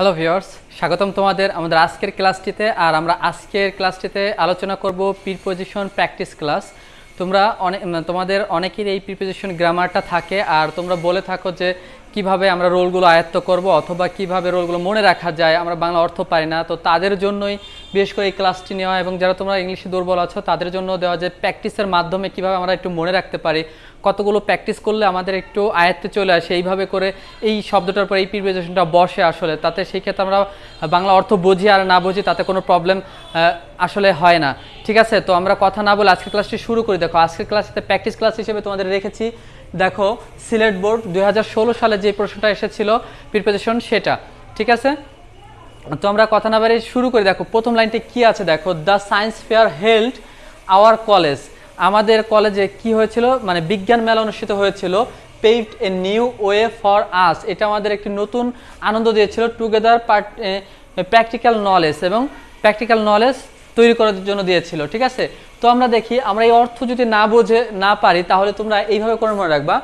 Hello viewers স্বাগতম তোমাদের আমাদের আজকের ক্লাসটিতে, আর আমরা আজকের ক্লাসটিতে আলোচনা করব প্রিপোজিশন প্র্যাকটিস ক্লাস তোমরা অনেক তোমাদের অনেকের এই প্রিপোজিশন গ্রামারটা থাকে, আর তোমরা বলে থাকো যে কীভাবে আমরা রোলগুলো আয়ত্ত করব অথবা কীভাবে রোলগুলো মনে রাখা যায়, আমরা বাংলা অর্থ পারি না। তো তাদের জন্যই বিশেষ করে এই ক্লাসটি নেওয়া এবং যারা তোমরা ইংলিশে দুর্বল আছো, তাদের জন্য দেওয়া যে প্র্যাকটিসের মাধ্যমে কীভাবে আমরা একটু মনে রাখতে পারি, কতগুলো প্র্যাকটিস করলে আমাদের একটু আয়ত্তে চলে আসে, এইভাবে করে এই শব্দটার পর এই প্রিপারেশনটা বসে আসলে। তাতে সেই ক্ষেত্রে আমরা বাংলা অর্থ বুঝি আর না বুঝি, তাতে কোনো প্রবলেম আসলে হয় না। ঠিক আছে? তো আমরা কথা না বলে আজকের ক্লাসটি শুরু করি। দেখো, আজকের ক্লাসে প্র্যাকটিস ক্লাস হিসেবে তোমাদের রেখেছি। দেখো, সিলেট বোর্ড দু হাজার ষোলো সালে যে প্রশ্নটা এসেছিল প্রিপারেশন সেটা, ঠিক আছে? তো আমরা কথা না শুরু করি দেখো, প্রথম লাইনটি কি আছে দেখো, the science fair held our college. আমাদের কলেজে কি হয়েছিল? মানে বিজ্ঞান মেলা অনুষ্ঠিত হয়েছিল paved a new way for us. এটা আমাদের একটি নতুন আনন্দ দিয়েছিল, টুগেদার প্র্যাকটিক্যাল নলেজ। এবং প্র্যাকটিক্যাল নলেজ তৈরি করার জন্য দিয়েছিল, ঠিক আছে? তো আমরা দেখি, আমরা এই অর্থ যদি না বোঝে, না পারি, তাহলে তোমরা এইভাবে করে মনে রাখবা।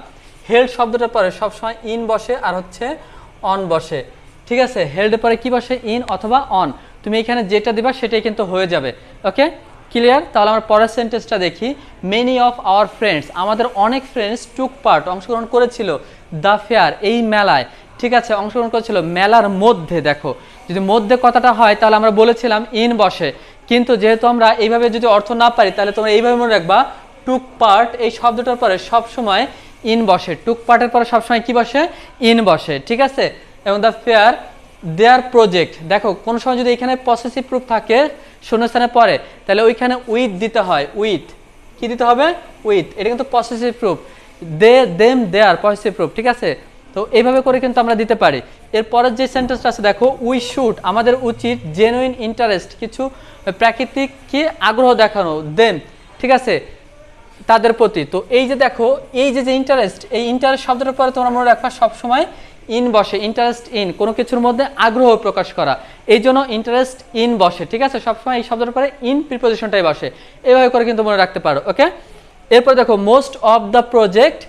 হেল্ড শব্দটার পরে সবসময় ইন বসে আর হচ্ছে অন বসে, ঠিক আছে? হেল্ডের পরে কি বসে? ইন অথবা অন। তুমি এখানে যেটা দিবা সেটাই কিন্তু হয়ে যাবে, ওকে? ক্লিয়ার তাহলে আমার পরের সেন্টেন্সটা দেখি। মেনি অফ আওয়ার ফ্রেন্ডস আমাদের অনেক ফ্রেন্ডস টুক পার্ট অংশগ্রহণ করেছিল দ্য ফেয়ার এই মেলায়, ঠিক আছে? অংশগ্রহণ করেছিল মেলার মধ্যে, দেখো। যদি মধ্যে কথাটা হয়, তাহলে আমরা বলেছিলাম, ইন বসে। কিন্তু যেহেতু আমরা এইভাবে যদি অর্থ না পারি, তাহলে তোমরা এইভাবে মনে রাখবা টুক পার্ট এই শব্দটার পরে সবসময় ইন বসে। টুক পার্টের পরে সবসময় কি বসে? ইন বসে। ঠিক আছে? এবং দ্য ফেয়ার দেয়ার প্রজেক্ট দেখো, কোনো সময় যদি এখানে পসেসিভ প্রুফ থাকে শূন্যস্থানে পরে, তাহলে ওইখানে উইথ দিতে হয়। উইথ কি দিতে হবে? উইথ এটা কিন্তু possessive proof they them their possessive proof ঠিক আছে? তো এইভাবে করে কিন্তু আমরা দিতে পারি। এরপরের যে সেন্টেন্সটা আছে, দেখো উই শুট আমাদের উচিত জেনুইন ইন্টারেস্ট কিছু প্রাকৃতিক কি আগ্রহ দেখানো দেন ঠিক আছে? তাদের প্রতি। তো এই যে দেখো, এই যে যে ইন্টারেস্ট এই ইন্টারেস্ট শব্দটার পরে তোমরা মনে রাখবা, সবসময় ইন বসে ইন্টারেস্ট ইন কোনো কিছুর মধ্যে আগ্রহ প্রকাশ করা। এই জন্য ইন্টারেস্ট ইন বসে, ঠিক আছে? সবসময় এই শব্দের পরে ইন প্রিপোজিশনটাই বসে। এভাবে করে কিন্তু মনে রাখতে পারো ওকে এরপর দেখো most of the project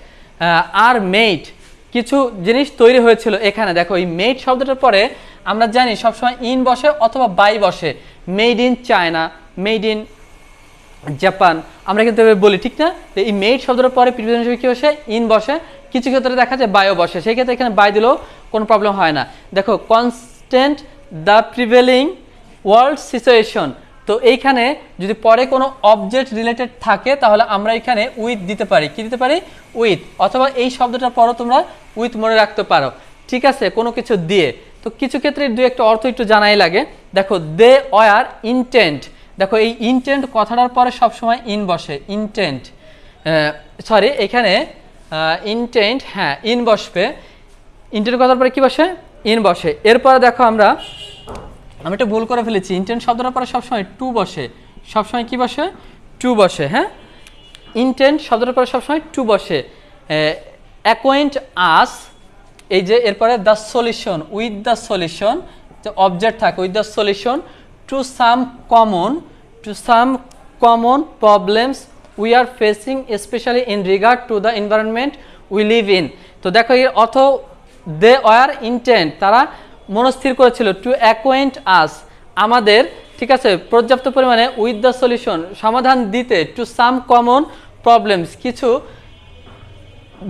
are made কিছু জিনিস তৈরি হয়েছিল এখানে। দেখো, এই মেড শব্দটার পরে আমরা জানি সবসময় ইন বসে অথবা বাই বসে। Made in China made in Japan আমরা কিন্তু বলি, ঠিক না? তো এই মেড শব্দটার পরে প্রিপোজিশন হিসেবে কী বসে? ইন বসে। কিছু ক্ষেত্রে দেখা যায় বায়ো বসে। সেই ক্ষেত্রে এখানে বাই দিলেও কোনো প্রবলেম হয় না। দেখো constant the prevailing world situation তো এইখানে যদি পরে কোনো অবজেক্ট রিলেটেড থাকে, তাহলে আমরা এখানে উইথ দিতে পারি। কি দিতে পারি? উইথ অথবা এই শব্দটার পরও তোমরা উইথ মনে রাখতে পারো। ঠিক আছে, কোনো কিছু দিয়ে। তো কিছু ক্ষেত্রে দু একটা অর্থ একটু জানাই লাগে। দেখো দে ওয়ার ইনটেন্ট দেখো, এই ইনটেন্ট কথাটার পরে সবসময় ইন বসে। ইনটেন্ট সরি এখানে ইনটেন্ট হ্যাঁ ইন বসবে। ইনটেন্ট কথার পরে কী বসে? ইন বসে। এরপরে দেখো আমরা আমি একটা ভুল করে ফেলেছি। ইনটেন্ট শব্দটার পরে সবসময় টু বসে। সবসময় কি বসে? টু বসে হ্যাঁ? ইনটেন্ট শব্দটার পরে সবসময় টু বসে। অ্যাকোয়েন্ট আস এই যে এরপরে the solution with the solution object থাকে with the solution to some common to some common problems we are facing specially in regard to the environment we live in তো দেখো এর অর্থ দে ওয়ার ইন্টেন্ট তারা মনস্থির করেছিল two অ্যাকোয়েন্ট আস আমাদের, ঠিক আছে, পর্যাপ্ত পরিমাণে উইথ দ্য সলিউশন সমাধান দিতে টু সাম কমন প্রবলেমস কিছু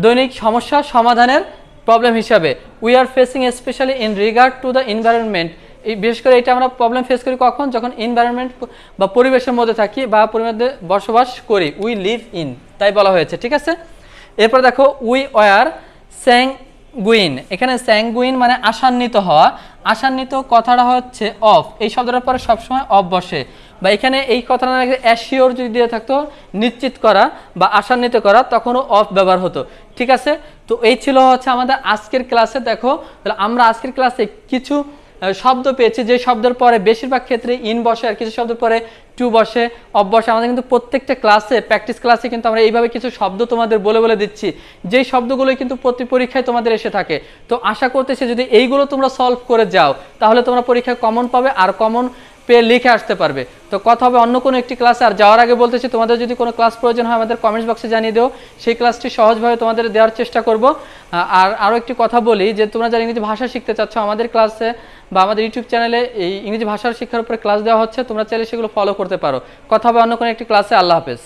দৈনিক সমস্যা সমাধানের প্রবলেম হিসাবে। We are facing specially in regard to the environment এই বিশেষ করে এটা আমরা প্রবলেম ফেস করি কখন? যখন এনভায়রনমেন্ট বা পরিবেশের মধ্যে থাকি বা পরিবেশে বসবাস করি উই লিভ ইন তাই বলা হয়েছে, ঠিক আছে? এরপর দেখো উই ওয়ার স্যাং গুইন এখানে স্যাংগুইন মানে আশান্বিত হওয়া। আশান্বিত কথাটা হচ্ছে অফ এই শব্দটার পরে সবসময় অফ বসে। বা এখানে এই কথাটা অ্যাসিওর যদি দিয়ে থাকতো, নিশ্চিত করা বা আশান্বিত করা, তখনও অফ ব্যবহার হতো। ঠিক আছে? তো এই ছিল হচ্ছে আমাদের আজকের ক্লাসে দেখো, তাহলে আমরা আজকের ক্লাসে কিছু শব্দ পেয়েছি, যে শব্দের পরে বেশিরভাগ ক্ষেত্রে ইন বসে আর কিছু শব্দের পরে টু বসে, অফ বসে। আমাদের কিন্তু প্রত্যেকটা ক্লাসে, প্র্যাকটিস ক্লাসে কিন্তু আমরা এইভাবে কিছু শব্দ তোমাদের বলে বলে দিচ্ছি। যেই শব্দগুলো কিন্তু প্রতি পরীক্ষায় তোমাদের এসে থাকে। তো আশা করতেছি, যদি এইগুলো তোমরা সলভ করে যাও, তাহলে তোমরা পরীক্ষায় কমন পাবে, আর কমন পেয়ে লিখে আসতে পারবে। তো কথা হবে অন্য কোনো একটি ক্লাসে আর যাওয়ার আগে বলতেছি, তোমাদের যদি কোনো ক্লাস প্রয়োজন হয় আমাদের কমেন্টস বক্সে জানিয়ে দিও। সেই ক্লাসটি সহজভাবে তোমাদের দেওয়ার চেষ্টা করব। আর আরও একটি কথা বলি যে, তোমরা যারা ইংরেজি ভাষা শিখতে চাচ্ছ আমাদের ক্লাসে বা আমাদের ইউটিউব চ্যানেলে এই ইংরেজি ভাষার শিক্ষার উপরে ক্লাস দেওয়া হচ্ছে, তোমরা চাইলে সেগুলো ফলো করতে পারো। কথা হবে অন্য কোনো একটি ক্লাসে আল্লাহ হাফেজ।